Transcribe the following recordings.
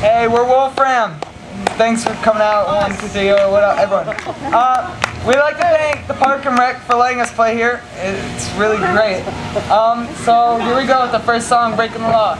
Hey, we're Wolfram. Thanks for coming out. Three, or what up, everyone. Uh, we'd like to thank the Park and Rec for letting us play here. It's really great. Um, so here we go with the first song, Breaking the Law.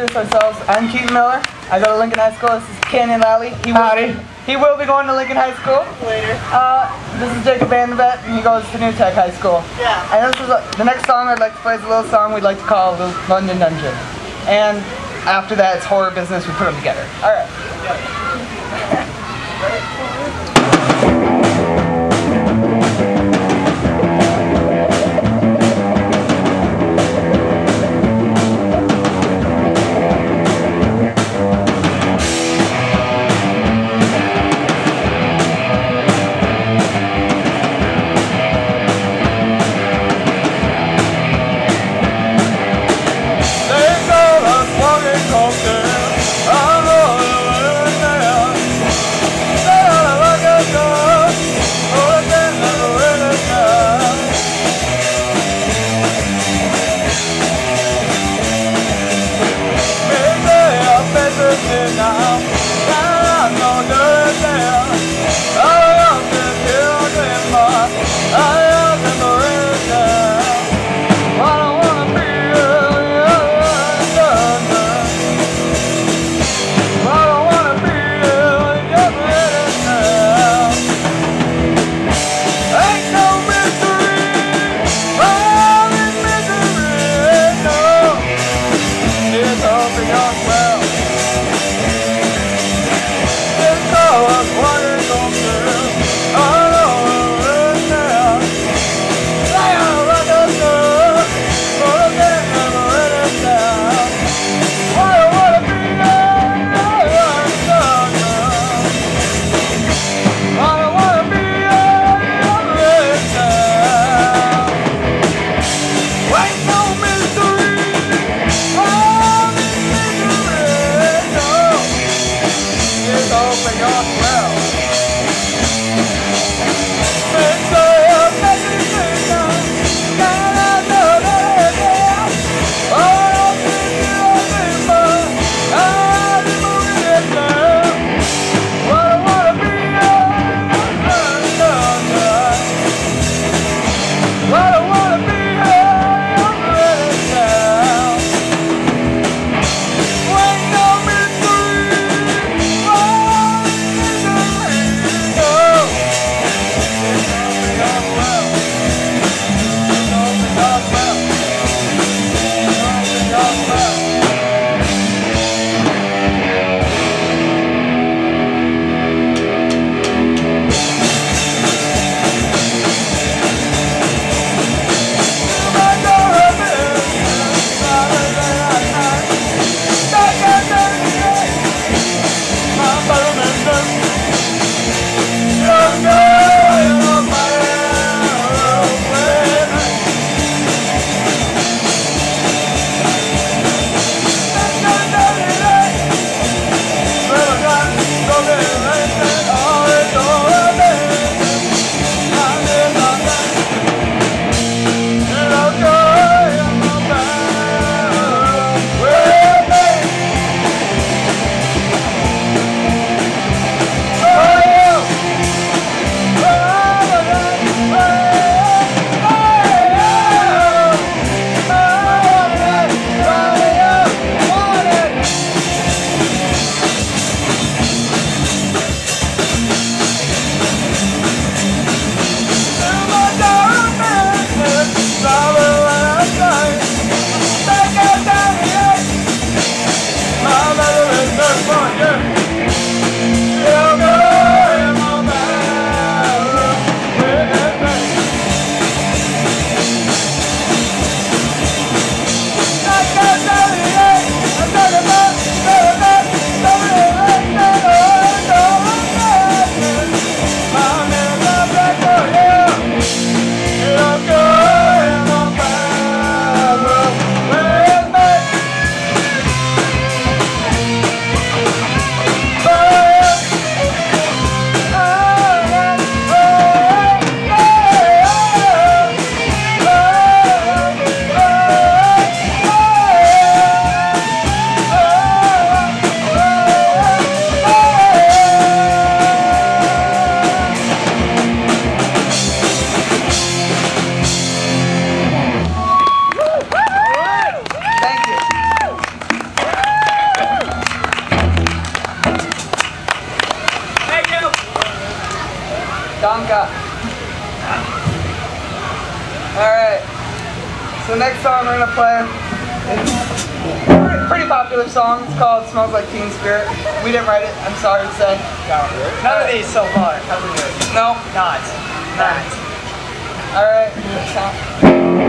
Introduce ourselves. I'm Keaton Miller. I go to Lincoln High School. This is Canyon Lally. He will, He will be going to Lincoln High School. Later. Uh, this is Jacob Vandevet, and he goes to New Tech High School. Yeah. And this is a, the next song I'd like to play is a little song we'd like to call the London Dungeon. And after that, it's horror business. We put them together. All right. of the young Donka. Alright. So next song we're gonna play is a pretty popular song. It's called Smells Like Teen Spirit. We didn't write it, I'm sorry to say. None of these so far have we good. No. Not. Not. Alright.